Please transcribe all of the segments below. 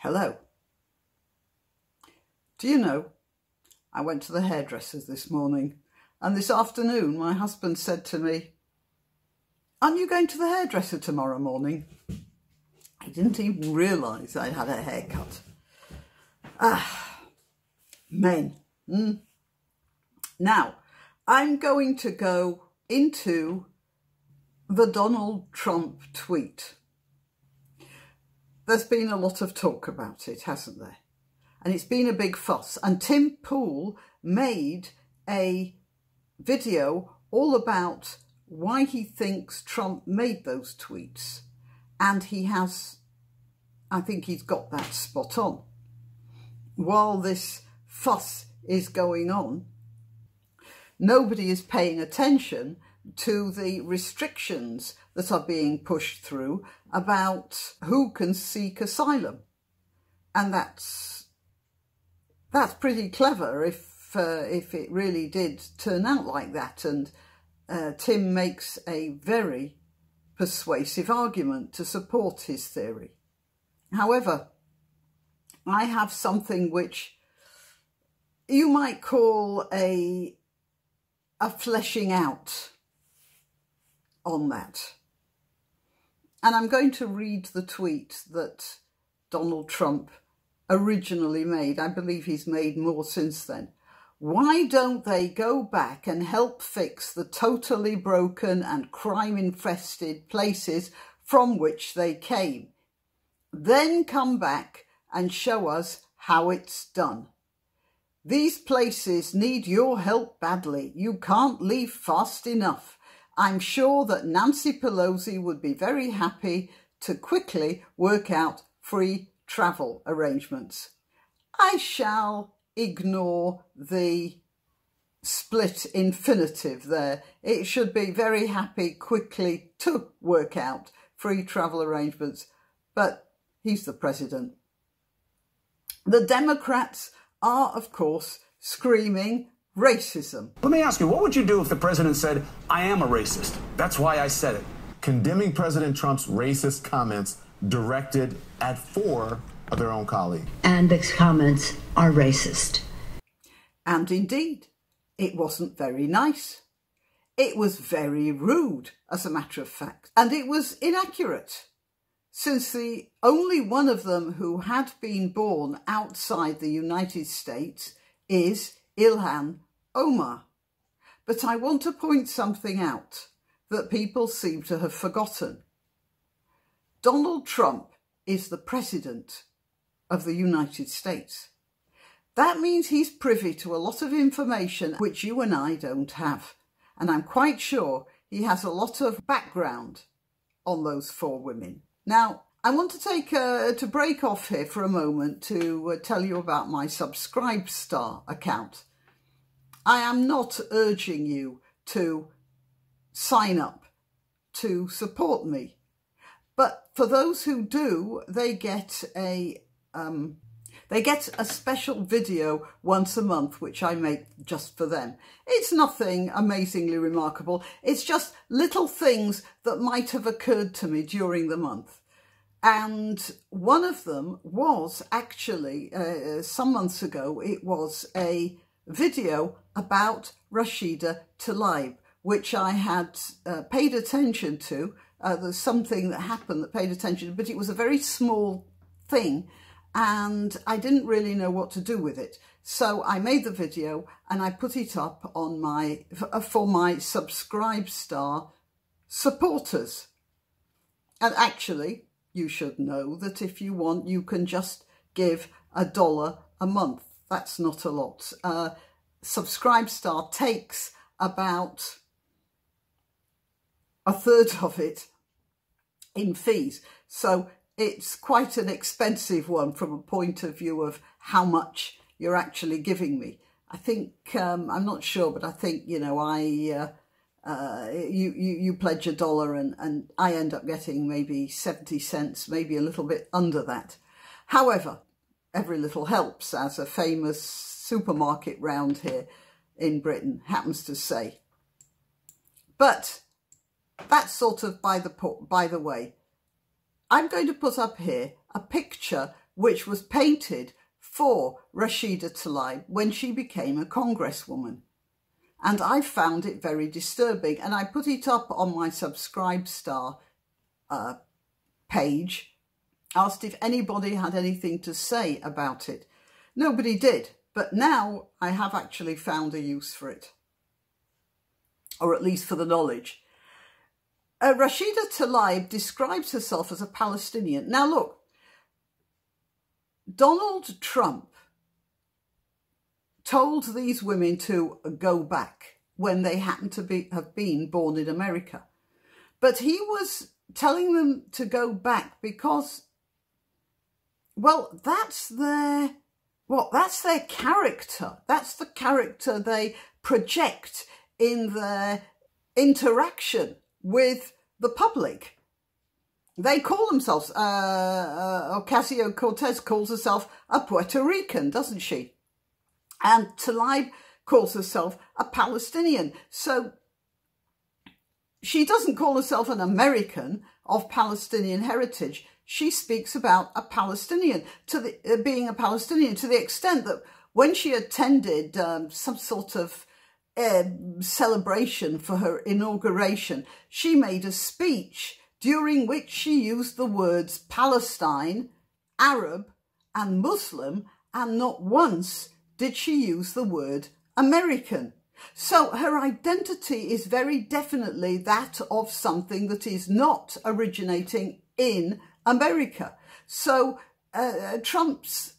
Hello. Do you know, I went to the hairdresser's this morning and this afternoon my husband said to me, aren't you going to the hairdresser tomorrow morning? I didn't even realise I had a haircut. Ah, men. Mm. Now, I'm going to go into the Donald Trump tweet. There's been a lot of talk about it, hasn't there? And it's been a big fuss. And Tim Pool made a video all about why he thinks Trump made those tweets. And he has, I think he's got that spot on. While this fuss is going on, nobody is paying attention to the restrictions that are being pushed through about who can seek asylum. And that's that's pretty clever if uh, if it really did turn out like that. And uh, Tim makes a very persuasive argument to support his theory. However, I have something which you might call a a fleshing out on that. And I'm going to read the tweet that Donald Trump originally made. I believe he's made more since then. Why don't they go back and help fix the totally broken and crime infested places from which they came? Then come back and show us how it's done. These places need your help badly. You can't leave fast enough. I'm sure that Nancy Pelosi would be very happy to quickly work out free travel arrangements. I shall ignore the split infinitive there. It should be very happy quickly to work out free travel arrangements, but he's the president. The Democrats are, of course, screaming racism. Let me ask you, what would you do if the president said, I am a racist? That's why I said it. Condemning President Trump's racist comments directed at four of their own colleagues. And the comments are racist. And indeed, it wasn't very nice. It was very rude, as a matter of fact, and it was inaccurate, since the only one of them who had been born outside the United States is Ilhan Omar. But I want to point something out that people seem to have forgotten. Donald Trump is the President of the United States. That means he's privy to a lot of information which you and I don't have. And I'm quite sure he has a lot of background on those four women. Now, I want to take a, to break off here for a moment to uh, tell you about my Subscribestar account. I am not urging you to sign up to support me. But for those who do, they get a um, they get a special video once a month, which I make just for them. It's nothing amazingly remarkable. It's just little things that might have occurred to me during the month. And one of them was actually, uh, some months ago, it was a video about Rashida Tlaib, which I had uh, paid attention to. Uh, there's something that happened that paid attention, but it was a very small thing and I didn't really know what to do with it. So I made the video and I put it up on my uh, for my Subscribestar supporters. And actually, you should know that if you want, you can just give a dollar a month that's not a lot. Uh, Subscribestar takes about a third of it in fees. So it's quite an expensive one from a point of view of how much you're actually giving me. I think, um, I'm not sure, but I think, you know, I, uh, uh, you, you, you pledge a dollar and, and I end up getting maybe 70 cents, maybe a little bit under that. However, every little helps, as a famous supermarket round here in Britain happens to say. But that's sort of by the, by the way. I'm going to put up here a picture which was painted for Rashida Tlaib when she became a congresswoman. And I found it very disturbing. And I put it up on my Subscribestar uh, page, asked if anybody had anything to say about it. Nobody did. But now I have actually found a use for it, or at least for the knowledge. Uh, Rashida Tlaib describes herself as a Palestinian. Now, look, Donald Trump told these women to go back when they happened to be, have been born in America. But he was telling them to go back because, well, that's their, well, that's their character. That's the character they project in their interaction with the public. They call themselves, uh, uh, Ocasio-Cortez calls herself a Puerto Rican, doesn't she? And Tlaib calls herself a Palestinian. So she doesn't call herself an American of Palestinian heritage. She speaks about a Palestinian to the uh, being a Palestinian to the extent that when she attended um, some sort of uh, celebration for her inauguration, she made a speech during which she used the words Palestine, Arab, and Muslim, and not once did she use the word American. So her identity is very definitely that of something that is not originating in America. So uh, uh, Trump's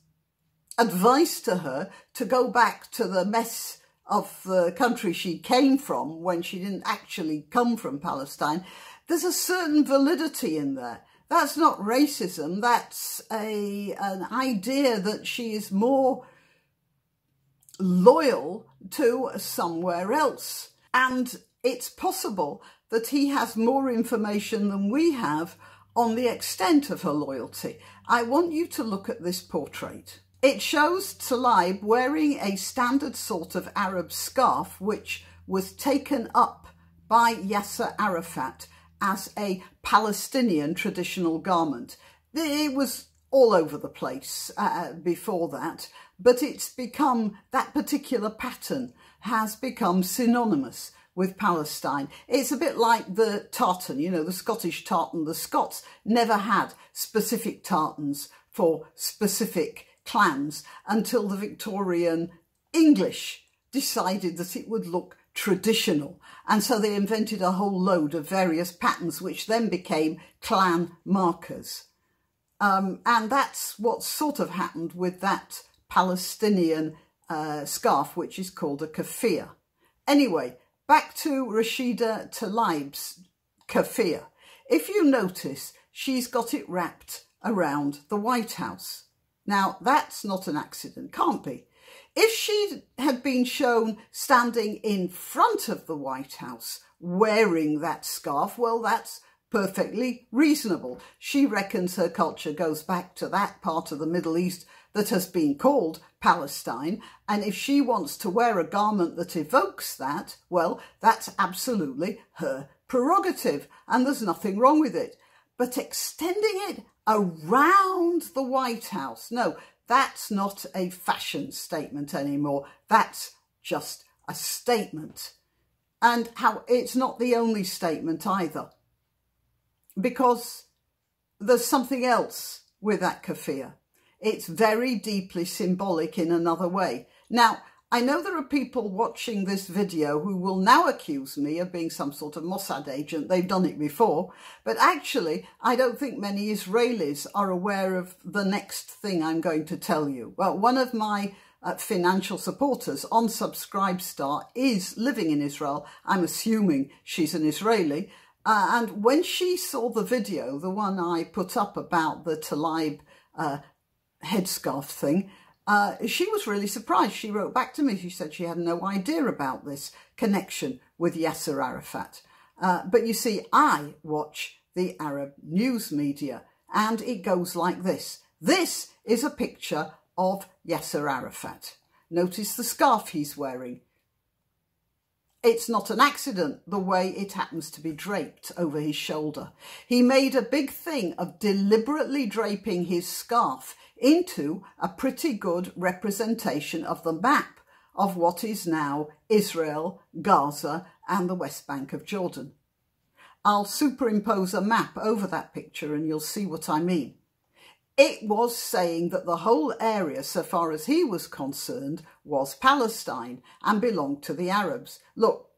advice to her to go back to the mess of the country she came from when she didn't actually come from Palestine, there's a certain validity in there. That's not racism. That's a an idea that she is more loyal to somewhere else. And it's possible that he has more information than we have on the extent of her loyalty. I want you to look at this portrait. It shows Tlaib wearing a standard sort of Arab scarf, which was taken up by Yasser Arafat as a Palestinian traditional garment. It was all over the place uh, before that, but it's become, that particular pattern has become synonymous with Palestine. It's a bit like the tartan, you know, the Scottish tartan. The Scots never had specific tartans for specific clans until the Victorian English decided that it would look traditional. And so they invented a whole load of various patterns, which then became clan markers. Um, and that's what sort of happened with that Palestinian uh, scarf, which is called a keffiyeh. Anyway, back to Rashida Tlaib's keffiyeh. If you notice, she's got it wrapped around the White House. Now, that's not an accident, can't be. If she had been shown standing in front of the White House wearing that scarf, well, that's perfectly reasonable. She reckons her culture goes back to that part of the Middle East that has been called Palestine. And if she wants to wear a garment that evokes that, well, that's absolutely her prerogative. And there's nothing wrong with it. But extending it around the White House, no, that's not a fashion statement anymore. That's just a statement. And how it's not the only statement either because there's something else with that keffiyeh. It's very deeply symbolic in another way. Now, I know there are people watching this video who will now accuse me of being some sort of Mossad agent. They've done it before. But actually, I don't think many Israelis are aware of the next thing I'm going to tell you. Well, one of my uh, financial supporters on Subscribestar is living in Israel. I'm assuming she's an Israeli. Uh, and when she saw the video, the one I put up about the Tlaib uh, headscarf thing, uh, she was really surprised. She wrote back to me. She said she had no idea about this connection with Yasser Arafat. Uh, but you see, I watch the Arab news media and it goes like this. This is a picture of Yasser Arafat. Notice the scarf he's wearing. It's not an accident the way it happens to be draped over his shoulder. He made a big thing of deliberately draping his scarf into a pretty good representation of the map of what is now Israel, Gaza, and the West Bank of Jordan. I'll superimpose a map over that picture and you'll see what I mean. It was saying that the whole area, so far as he was concerned, was Palestine and belonged to the Arabs. Look,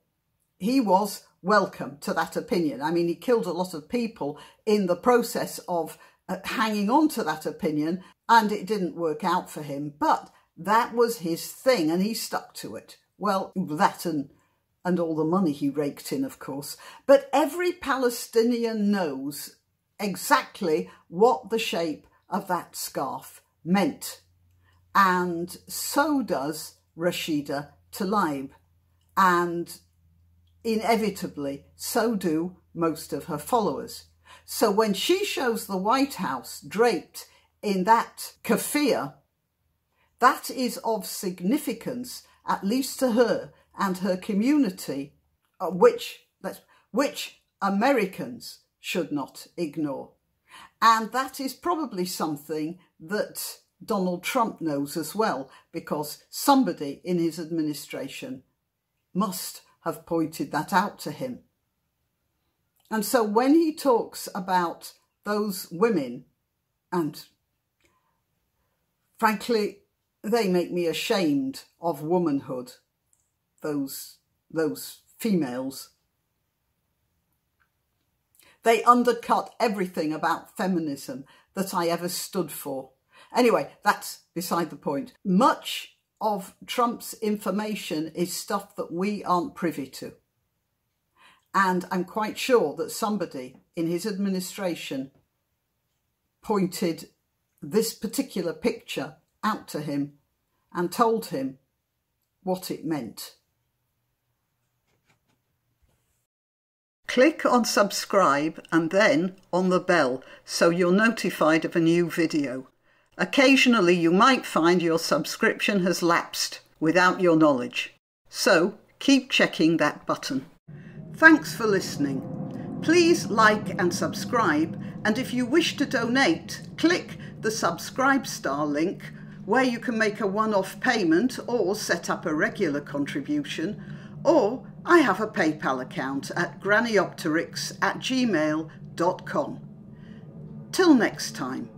he was welcome to that opinion. I mean, he killed a lot of people in the process of Uh, hanging on to that opinion and it didn't work out for him. But that was his thing and he stuck to it. Well, that and and all the money he raked in, of course. But every Palestinian knows exactly what the shape of that scarf meant. And so does Rashida Tlaib. And inevitably, so do most of her followers. So when she shows the White House draped in that keffiyeh, that is of significance, at least to her and her community, uh, which, which Americans should not ignore. And that is probably something that Donald Trump knows as well, because somebody in his administration must have pointed that out to him. And so when he talks about those women, and frankly, they make me ashamed of womanhood, those, those females they undercut everything about feminism that I ever stood for. Anyway, that's beside the point. Much of Trump's information is stuff that we aren't privy to. And I'm quite sure that somebody in his administration pointed this particular picture out to him and told him what it meant. Click on subscribe and then on the bell so you're notified of a new video. Occasionally you might find your subscription has lapsed without your knowledge. So keep checking that button. Thanks for listening. Please like and subscribe and if you wish to donate, click the Subscribestar link where you can make a one-off payment or set up a regular contribution or I have a PayPal account at granniopteryx at gmail.com. Till next time.